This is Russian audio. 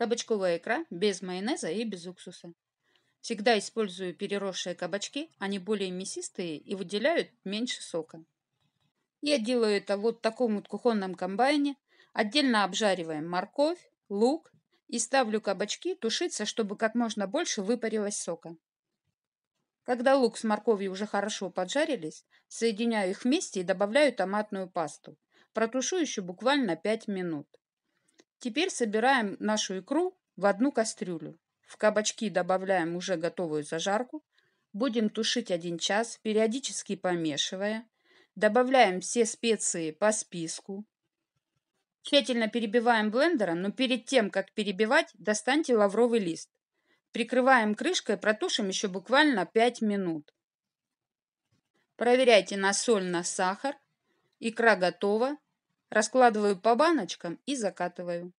Кабачковая икра без майонеза и без уксуса. Всегда использую переросшие кабачки, они более мясистые и выделяют меньше сока. Я делаю это вот в таком вот кухонном комбайне. Отдельно обжариваем морковь, лук и ставлю кабачки тушиться, чтобы как можно больше выпарилось сока. Когда лук с морковью уже хорошо поджарились, соединяю их вместе и добавляю томатную пасту. Протушу еще буквально 5 минут. Теперь собираем нашу икру в одну кастрюлю. В кабачки добавляем уже готовую зажарку. Будем тушить 1 час, периодически помешивая. Добавляем все специи по списку. Тщательно перебиваем блендером, но перед тем, как перебивать, достаньте лавровый лист. Прикрываем крышкой, протушим еще буквально 5 минут. Проверяйте на соль, на сахар. Икра готова. Раскладываю по баночкам и закатываю.